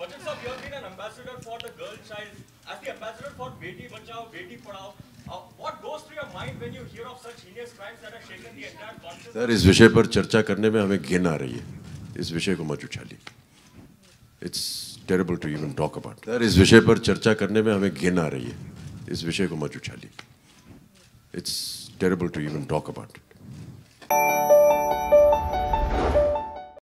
Bachchan Saab, you have been an ambassador for the girl child. As the ambassador for Beti Bachao, Beti Padhao, uh, what goes through your mind when you hear of such heinous crimes that have shaken the entire conscience? Sir इस विषय पर चर्चा करने में हमें घिन आ रही है इस विषय को मत उछालिए it's terrible to even talk about sir इस विषय पर चर्चा करने में हमें घिन आ रही है इस विषय को मत उछालिए it's terrible to even talk about